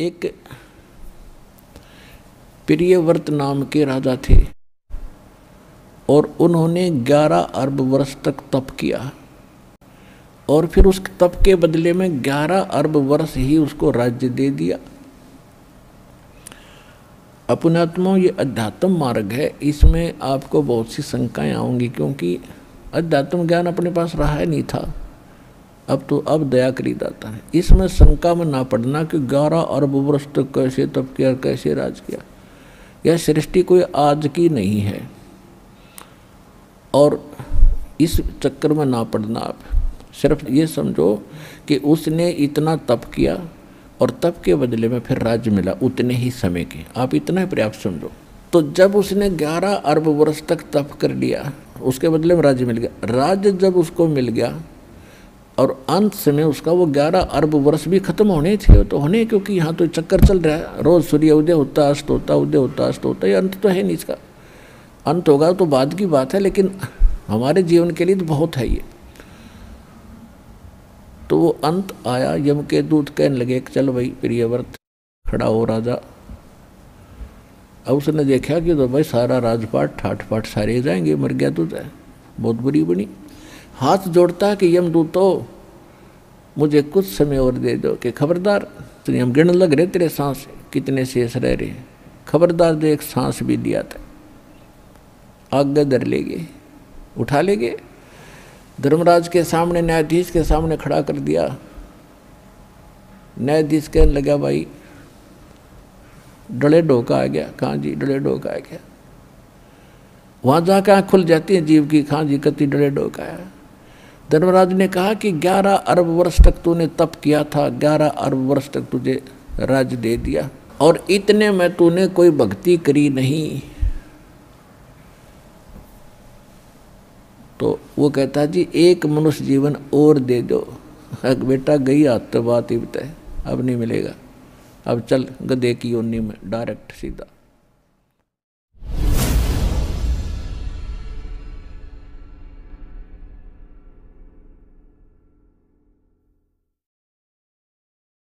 एक प्रियव्रत नाम के राजा थे और उन्होंने 11 अरब वर्ष तक तप किया और फिर उस तप के बदले में 11 अरब वर्ष ही उसको राज्य दे दिया। अपनात्मा, ये अध्यात्म मार्ग है। इसमें आपको बहुत सी शंकाएँ आऊँगी क्योंकि अध्यात्म ज्ञान अपने पास रहा नहीं था। अब तो अब दया करी जाता है। इसमें शंका में ना पड़ना कि ग्यारह अरब वर्ष तक कैसे तप किया, कैसे राज किया। यह सृष्टि कोई आज की नहीं है। और इस चक्कर में ना पड़ना आप। सिर्फ़ ये समझो कि उसने इतना तप किया और तप के बदले में फिर राज्य मिला उतने ही समय के। आप इतना ही पर्याप्त समझो। तो जब उसने 11 अरब वर्ष तक तप कर लिया, उसके बदले में राज्य मिल गया। राज्य जब उसको मिल गया और अंत समय उसका वो 11 अरब वर्ष भी खत्म होने थे तो होने क्योंकि यहाँ तो चक्कर चल रहा है। रोज सूर्य उदय होता अस्त होता, उदय होता अस्त होता, ये अंत तो है नहीं इसका। अंत होगा तो बाद की बात है, लेकिन हमारे जीवन के लिए तो बहुत है ये। तो वो अंत आया, यम के दूत कहने लगे, चल भाई, प्रियव्रत, खड़ा हो राजा। अब उसने देखा कि तो भाई सारा राजपाट ठाठ पाठ सारे जाएँगे, मर गया तो बहुत बुरी बनी। हाथ जोड़ता है कि यम दूतो, मुझे कुछ समय और दे दो। कि खबरदार तो हम गिन लग रहे तेरे सांस कितने शेष रह रहे खबरदार दे, एक सांस भी दिया था। आगे दर लेगे उठा लेगे धर्मराज के सामने, न्यायाधीश के सामने खड़ा कर दिया। न्यायाधीश कहने लगा, भाई, डले डोका आ गया कहाँ जी, डले डोका आ गया। वहाँ जाकर आँख खुल जाती है, जीव की कहाँ जी, कति डले डोका है। धर्मराज ने कहा कि ग्यारह अरब वर्ष तक तूने तप किया था, ग्यारह अरब वर्ष तक तुझे राज्य दे दिया। और इतने में तूने कोई भक्ति करी नहीं। तो वो कहता, जी, एक मनुष्य जीवन और दे दो। बेटा, गई हाथ तो बात ही बताए अब नहीं मिलेगा। अब चल गधे की योनी में डायरेक्ट सीधा।